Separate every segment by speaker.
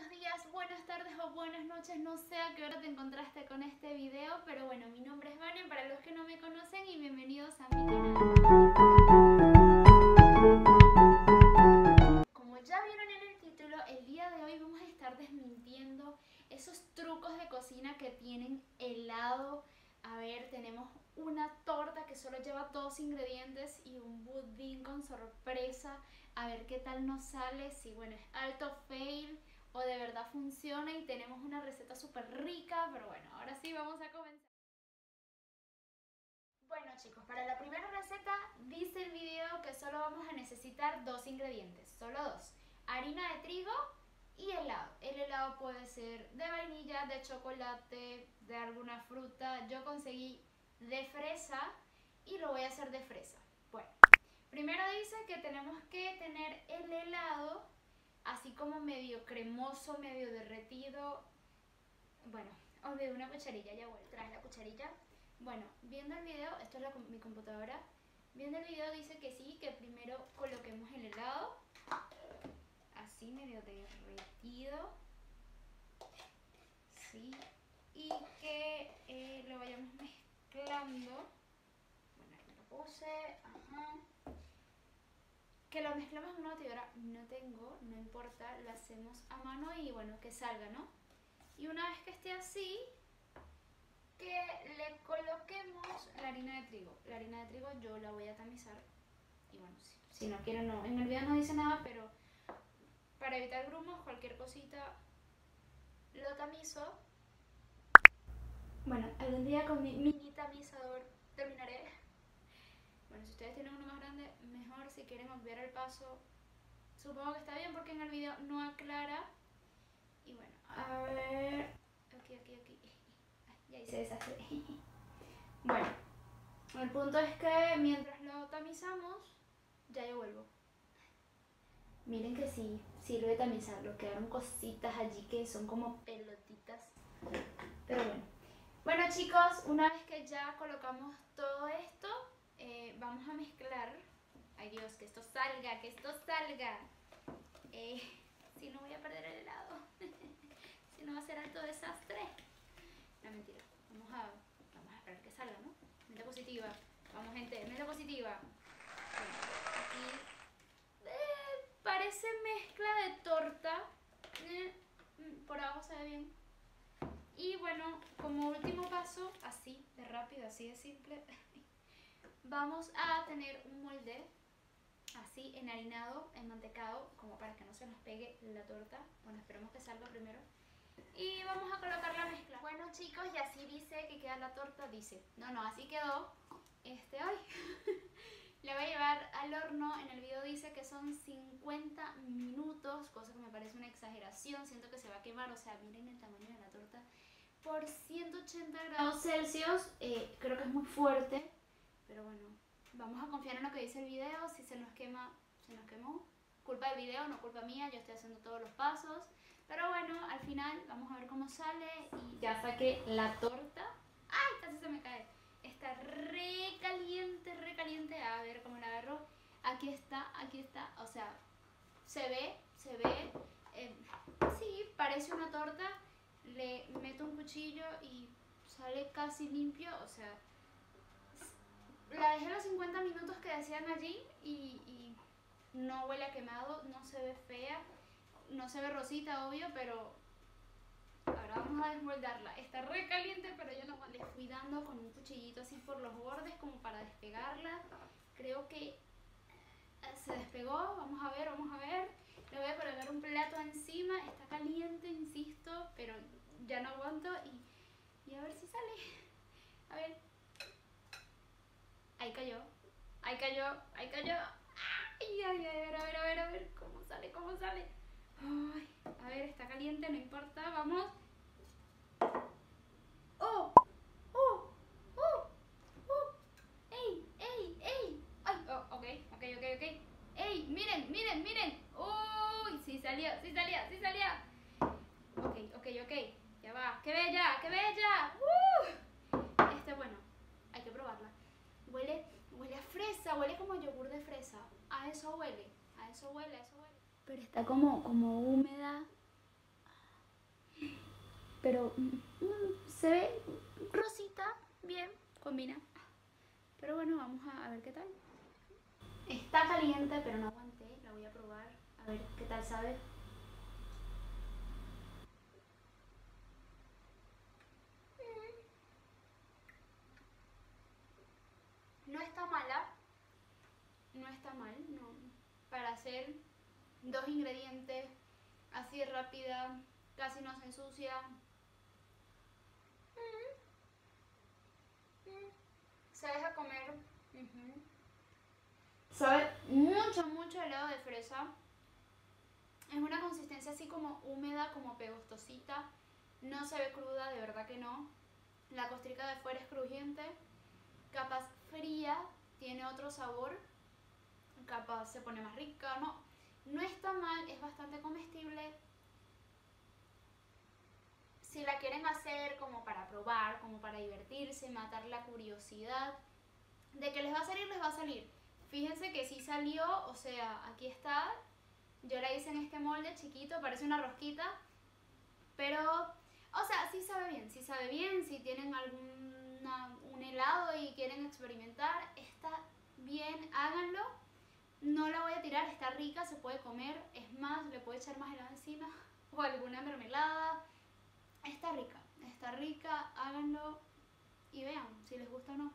Speaker 1: buenos días, buenas tardes o buenas noches. No sé a qué hora te encontraste con este video, pero bueno, mi nombre es Vane para los que no me conocen y bienvenidos a mi canal. Como ya vieron en el título, el día de hoy vamos a estar desmintiendo esos trucos de cocina que tienen helado. A ver, tenemos una torta que solo lleva dos ingredientes y un budín con sorpresa. A ver qué tal nos sale, si bueno, es alto fail o de verdad funciona y tenemos una receta súper rica, pero bueno, ahora sí vamos a comenzar. Bueno chicos, para la primera receta dice el video que solo vamos a necesitar dos ingredientes, solo dos, harina de trigo y helado. El helado puede ser de vainilla, de chocolate, de alguna fruta. Yo conseguí de fresa y lo voy a hacer de fresa. Bueno, primero dice que tenemos que tener el helado así como medio cremoso, medio derretido. Bueno, olvidé una cucharilla, ya vuelvo. Trae la cucharilla. Bueno, viendo el video, esto es mi computadora. Viendo el video dice que sí, que primero coloquemos el helado. Así medio derretido. Sí. Y que eh, lo vayamos mezclando. Bueno, ahí lo puse. Ajá que lo mezclamos en una batidora no tengo, no importa, lo hacemos a mano y bueno, que salga, ¿no? Y una vez que esté así, que le coloquemos la harina de trigo. La harina de trigo yo la voy a tamizar y bueno, si, no quiero no. En el video no dice nada, pero para evitar grumos, cualquier cosita lo tamizo. Bueno, algún día con mi mini tamizador terminaré si ustedes tienen uno más grande, mejor si quieren obviar el paso. Supongo que está bien porque en el video no aclara. Y bueno, a ver... Aquí, aquí, aquí. Ya hice desastre. Bueno, el punto es que mientras lo tamizamos, ya yo vuelvo. Miren que sí, sirve tamizarlo. Quedaron cositas allí que son como pelotitas. Pero bueno. Bueno chicos, una vez que ya colocamos todo esto, eh, vamos a mezclar. Ay Dios, que esto salga, que esto salga. Eh, si no voy a perder el helado. si no va a ser alto desastre. No, mentira. Vamos a, vamos a esperar que salga, ¿no? Mente positiva. Vamos, gente, mente positiva. aquí eh, parece mezcla de torta. Mm, por abajo se ve bien. Y bueno, como último paso, así de rápido, así de simple. vamos a tener un molde así enharinado, enmantecado, como para que no se nos pegue la torta. Bueno, esperemos que salga primero. Y vamos a colocar la mezcla. Bueno chicos, y así dice que queda la torta, dice. No, no, así quedó. Este, hoy Le voy a llevar al horno, en el video dice que son 50 minutos, cosa que me parece una exageración, siento que se va a quemar, o sea, miren el tamaño de la torta. Por 180 grados Celsius, eh, creo que es muy fuerte, pero bueno, vamos a confiar en lo que dice el video. Si se nos quema, se nos quemó. Culpa del video, no culpa mía. Yo estoy haciendo todos los pasos. Pero bueno, al final vamos a ver cómo sale. Y ya saqué la torta. ¡Ay! Casi se me cae. Está re caliente, re caliente. A ver cómo la agarro. Aquí está, aquí está. O sea, se ve, se ve. Eh, sí, parece una torta. Le meto un cuchillo y sale casi limpio. O sea, la dejé los 50 minutos que decían allí y, no huele a quemado, no se ve fea, no se ve rosita, obvio, pero ahora vamos a desmoldarla. Está re caliente, pero yo no le fui dando con un cuchillito así por los bordes como para despegarla. Creo que eh, se despegó, vamos a ver, vamos a ver. Le voy a colocar un plato encima, está caliente, insisto, pero ya no aguanto y, y a ver si sale. A ver. Ahí cayó. Ahí cayó. Ahí cayó. Ay, ay, ay, a ver, a ver, a ver, a ver. ¿Cómo sale? ¿Cómo sale? Ay, a ver, está caliente, no importa. Vamos. ¡Oh! ¡Oh! ¡Oh! ¡Oh! ¡Ey! ¡Ey! ¡Ey! ¡Ay! Oh, ok, ok, ok, ok. ¡Ey! ¡Miren! ¡Miren! ¡Miren! ¡Uy! Sí salió, sí salía, sí salía. Ok, ok, ok. Ya va. ¡Qué bella! ¡Qué bella! ¡Uh! Este, bueno. Huele, huele a fresa, huele como yogur de fresa. A eso huele, a eso huele, a eso huele. Pero está como, como húmeda. pero mm, mm, se ve rosita, bien, combina. Pero bueno, vamos a, a ver qué tal. Está caliente, pero no aguanté, la voy a probar, a ver qué tal sabe. No está mala, no está mal, no. Para hacer dos ingredientes así rápida, casi no se ensucia. Se deja comer. Sabe mucho, mucho helado de fresa. Es una consistencia así como húmeda, como pegostosita. No se ve cruda, de verdad que no. La costrica de fuera es crujiente. Capaz fría, tiene otro sabor. Capaz se pone más rica, no. No está mal, es bastante comestible. Si la quieren hacer como para probar, como para divertirse, matar la curiosidad de que les va a salir, les va a salir. Fíjense que sí salió, o sea, aquí está. Yo la hice en este molde chiquito, parece una rosquita. Pero, o sea, sí sabe bien, sí sabe bien. Si tienen algún un helado y quieren experimentar, está bien, háganlo. No la voy a tirar, está rica, se puede comer. Es más, le puedo echar más helado encima o alguna mermelada. Está rica, está rica, háganlo y vean si les gusta o no.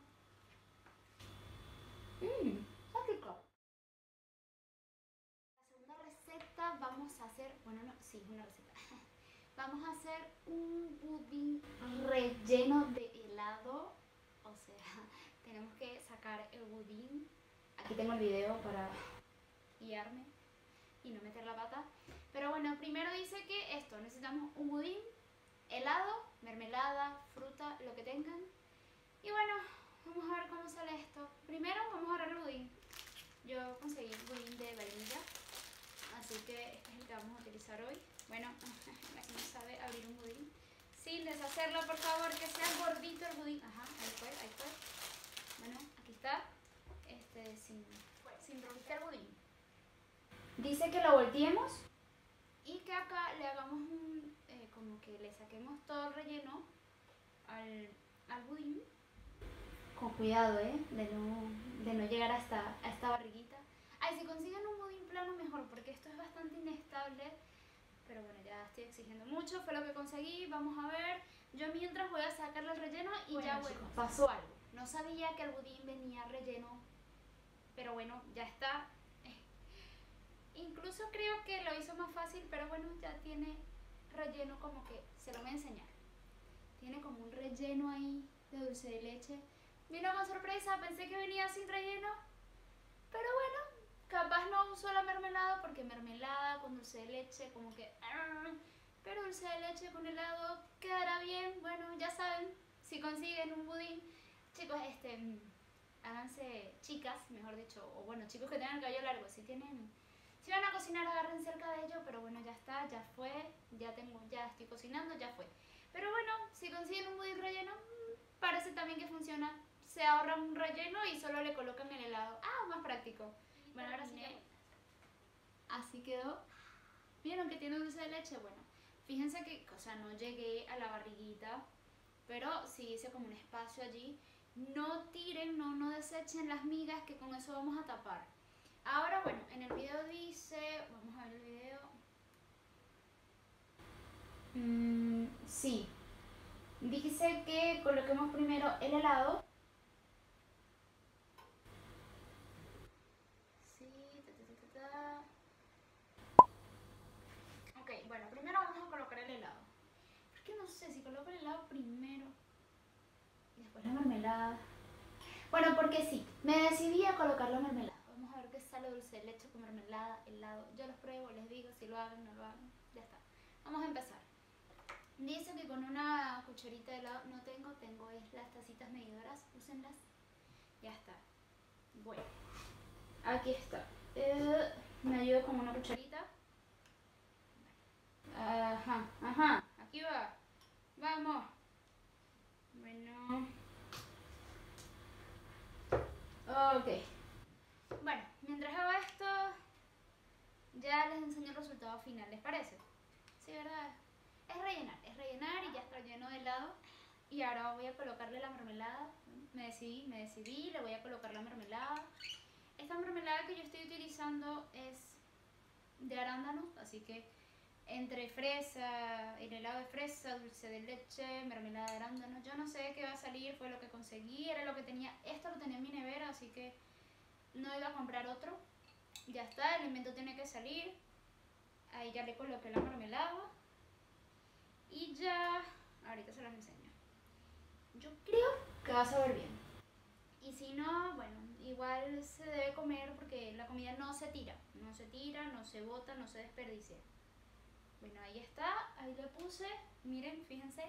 Speaker 1: Mmm, está rico. La segunda receta vamos a hacer, bueno, no, sí, es una receta. Vamos a hacer un budín relleno de helado. O sea, tenemos que sacar el budín. Aquí tengo el video para guiarme y no meter la pata. Pero bueno, primero dice que esto, necesitamos un budín, helado, mermelada, fruta, lo que tengan. Y bueno, vamos a ver cómo sale esto. Primero vamos a agarrar el budín. Yo conseguí budín de vainilla, así que este es el que vamos a utilizar hoy. Bueno, la no sabe abrir un budín. Sin deshacerlo, por favor, que sea gordito el budín. Ajá, ahí fue, ahí fue. Bueno, aquí está. Este, sin, sin romper budín. Dice que lo volteemos y que acá le hagamos un, eh, como que le saquemos todo el relleno al, al budín. Con cuidado, ¿eh? De no, de no llegar hasta a esta barriguita. Ay, si consiguen un budín plano mejor, porque esto es bastante inestable pero bueno, ya estoy exigiendo mucho, fue lo que conseguí, vamos a ver. Yo mientras voy a sacarle el relleno y ya bueno, pasó algo. No sabía que el budín venía relleno, pero bueno, ya está. Incluso creo que lo hizo más fácil, pero bueno, ya tiene relleno como que, se lo voy a enseñar. Tiene como un relleno ahí de dulce de leche. Vino con sorpresa, pensé que venía sin relleno, pero bueno, Capaz no uso la mermelada porque mermelada con dulce de leche, como que... Ah, pero dulce de leche con helado quedará bien. Bueno, ya saben, si consiguen un budín, chicos, este, háganse chicas, mejor dicho, o bueno, chicos que tengan el cabello largo, si tienen, si van a cocinar, agarren cerca de ello, pero bueno, ya está, ya fue, ya tengo, ya estoy cocinando, ya fue. Pero bueno, si consiguen un budín relleno, mm, parece también que funciona. Se ahorran un relleno y solo le colocan el helado. Ah, más práctico. Bueno, ahora sí. Así quedó. ¿Vieron que tiene dulce de leche? Bueno, fíjense que, o sea, no llegué a la barriguita, pero sí hice como un espacio allí. No tiren, no, no desechen las migas, que con eso vamos a tapar. Ahora, bueno, en el video dice, vamos a ver el video. Mm, sí, dice que coloquemos primero el helado. Si coloco el helado primero y después la mermelada. Bueno, porque sí, me decidí a colocar la mermelada. Vamos a ver qué sale dulce de leche con mermelada, helado. Yo los pruebo, les digo si lo hagan, no lo hagan. Ya está. Vamos a empezar. Dice que con una cucharita de helado no tengo, tengo es las tacitas medidoras, úsenlas. Ya está. Bueno, aquí está. Eh, me ayudo con una cucharita. Ajá, ajá, aquí va. Vamos. Bueno. Ok. Bueno, mientras hago esto, ya les enseño el resultado final, ¿les parece? Sí, ¿verdad? Es rellenar, es rellenar y ya está lleno de helado. Y ahora voy a colocarle la mermelada. Me decidí, me decidí, le voy a colocar la mermelada. Esta mermelada que yo estoy utilizando es de arándanos, así que entre fresa, el helado de fresa, dulce de leche, mermelada de arándanos, yo no sé qué va a salir, fue lo que conseguí, era lo que tenía, esto lo tenía en mi nevera, así que no iba a comprar otro. Ya está, el invento tiene que salir. Ahí ya le coloqué la mermelada. Y ya, ahorita se las enseño. Yo creo que va a saber bien. Y si no, bueno, igual se debe comer porque la comida no se tira. No se tira, no se bota, no se desperdicia. Bueno, ahí está, ahí le puse, miren, fíjense.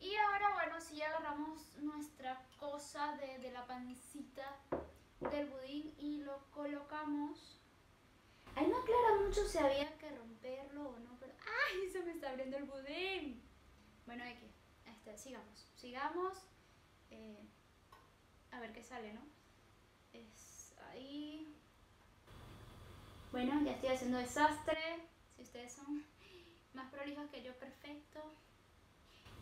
Speaker 1: Y ahora, bueno, si agarramos nuestra cosa de, de la pancita del budín y lo colocamos. Ahí no aclara mucho si había que romperlo o no, pero ¡ay! Se me está abriendo el budín. Bueno, aquí, este, sigamos, sigamos. Eh, a ver qué sale, ¿no? Es ahí. Bueno, ya estoy haciendo desastre. Si ustedes son más prolijos que yo, perfecto.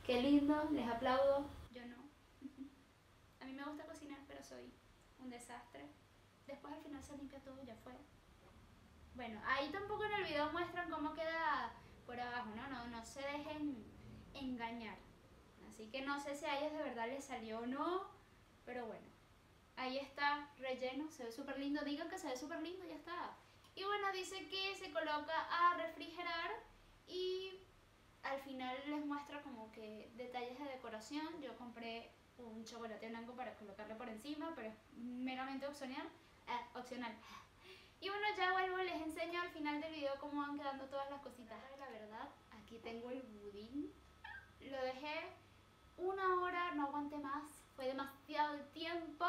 Speaker 1: Qué lindo, les aplaudo. Yo no. A mí me gusta cocinar, pero soy un desastre. Después al final se limpia todo, ya fue. Bueno, ahí tampoco en el video muestran cómo queda por abajo, ¿no? No, no se dejen engañar. Así que no sé si a ellos de verdad les salió o no, pero bueno. Ahí está relleno, se ve súper lindo. Digan que se ve súper lindo, ya está. Y bueno, dice que se coloca a refrigerar y al final les muestra como que detalles de decoración. Yo compré un chocolate blanco para colocarle por encima, pero es meramente opcional. Eh, opcional. Y bueno, ya vuelvo, les enseño al final del video cómo van quedando todas las cositas. La verdad, aquí tengo el budín. Lo dejé una hora, no aguanté más. Fue demasiado el tiempo.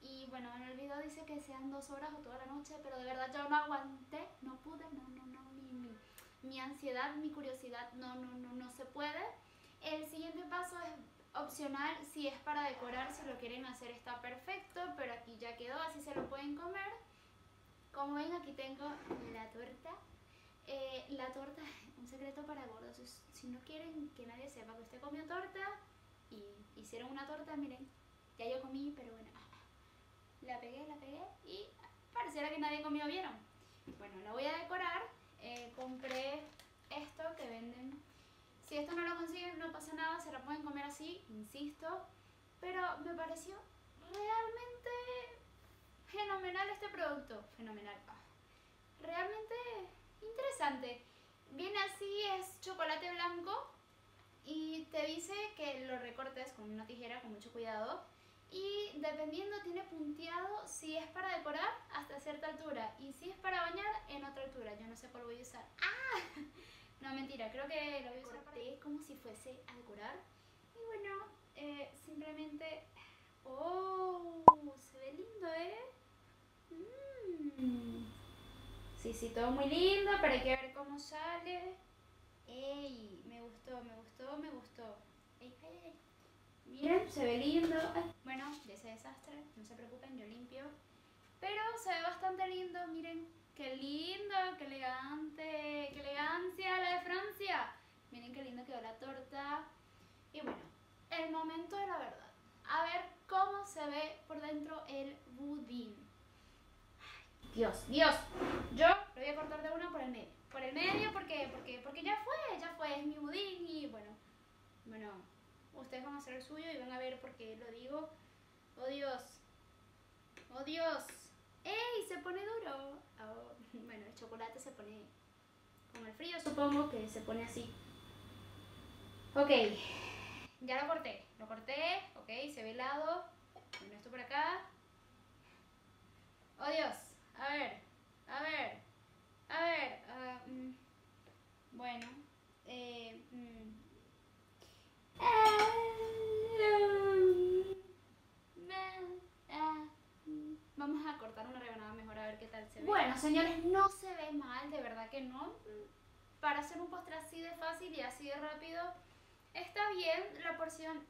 Speaker 1: Y bueno, en el video dice que sean dos horas o toda la noche, pero de verdad yo no aguanté, no pude, no, no, no, mi, mi, mi ansiedad, mi curiosidad, no, no, no, no se puede. El siguiente paso es opcional si es para decorar, si lo quieren hacer está perfecto, pero aquí ya quedó, así se lo pueden comer. Como ven aquí tengo la torta. Eh, la torta, un secreto para gordos, si no quieren que nadie sepa que usted comió torta y hicieron una torta, miren, ya yo comí, pero bueno, la pegué, la pegué y pareciera que nadie comió, ¿vieron? Bueno, la voy a decorar, eh, compré esto que venden si esto no lo consiguen, no pasa nada, se la pueden comer así, insisto. Pero me pareció realmente fenomenal este producto. Fenomenal. Ah, realmente interesante. Viene así, es chocolate blanco y te dice que lo recortes con una tijera con mucho cuidado. Y dependiendo tiene punteado si es para decorar hasta cierta altura y si es para bañar en otra altura. Yo no sé cuál voy a usar. ¡Ah! No, mentira, creo que lo voy a usar para... como si fuese a decorar. Y bueno, eh, simplemente... ¡Oh! Se ve lindo, ¿eh? Mm. Sí, sí, todo muy lindo, pero hay que ver cómo sale. ¡Ey! Me gustó, me gustó, me gustó. Miren, se ve lindo. Bueno, de ese desastre, no se preocupen, yo limpio. Pero se ve bastante lindo, miren. Qué lindo, qué elegante, qué elegancia la de Francia. Miren qué lindo quedó la torta. Y bueno, el momento de la verdad. A ver cómo se ve por dentro el budín. Dios, Dios. Yo lo voy a cortar de una por el medio. Por el medio porque, porque, porque ya fue, ya fue, es mi budín y bueno, bueno, el suyo y van a ver por qué lo digo. Oh Dios, oh Dios. ¡Ey! Se pone duro. Oh, bueno, el chocolate se pone con el frío, supongo que se pone así. Ok, ya lo corté. Lo corté, ok, se ve helado. Bueno, esto por acá. Oh Dios, a ver, a ver, a ver. Uh, mm, bueno, eh, mm. Vamos a cortar una rebanada mejor a ver qué tal se ve. Bueno, señores, no se ve mal, de verdad que no. Para hacer un postre así de fácil y así de rápido, está bien la porción.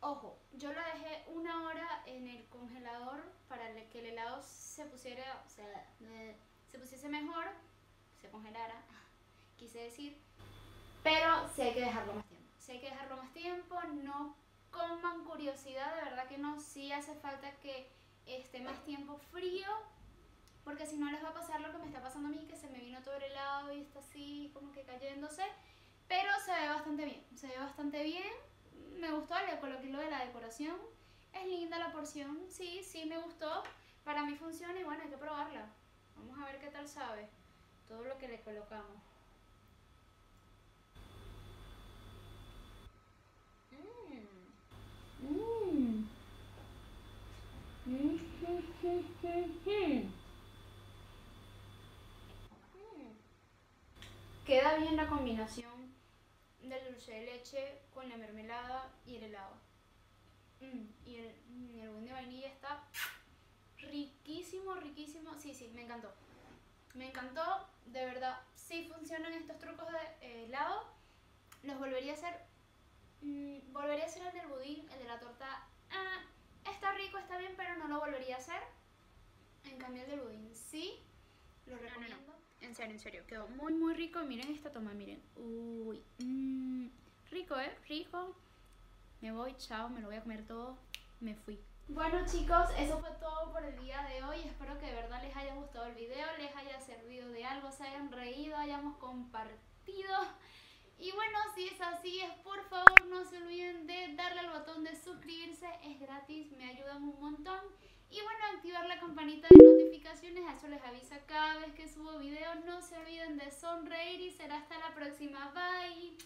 Speaker 1: Ojo, yo la dejé una hora en el congelador para que el helado se pusiera, o sea, se pusiese mejor, se congelara, quise decir. Pero sí hay que dejarlo más tiempo. Sí hay que dejarlo más tiempo, no coman curiosidad, de verdad que no, sí hace falta que esté más tiempo frío, porque si no les va a pasar lo que me está pasando a mí, que se me vino todo el helado y está así como que cayéndose, pero se ve bastante bien, se ve bastante bien, me gustó, le coloqué lo de la decoración, es linda la porción, sí, sí me gustó, para mí funciona y bueno, hay que probarla, vamos a ver qué tal sabe, todo lo que le colocamos. Queda bien la combinación del dulce de leche con la mermelada y el helado. Mm, y el, mm, el de vainilla está riquísimo, riquísimo. Sí, sí, me encantó. Me encantó, de verdad. Si funcionan estos trucos de eh, helado, los volvería a hacer. Mm, volvería a hacer el del budín, el de la torta. Ah, está rico, está bien, pero no lo volvería a hacer. En cambio, el del budín sí, lo recomiendo. En serio, en serio, quedó muy, muy rico. Miren esta toma, miren. Uy, mmm, rico, ¿eh? Rico. Me voy, chao, me lo voy a comer todo. Me fui. Bueno chicos, eso fue todo por el día de hoy. Espero que de verdad les haya gustado el video, les haya servido de algo, se hayan reído, hayamos compartido. Y bueno, si es así, es por favor no se olviden de darle al botón de suscribirse, es gratis, me ayudan un montón. Y bueno, activar la campanita de notificaciones, eso les avisa cada vez que subo video. No se olviden de sonreír y será hasta la próxima. Bye.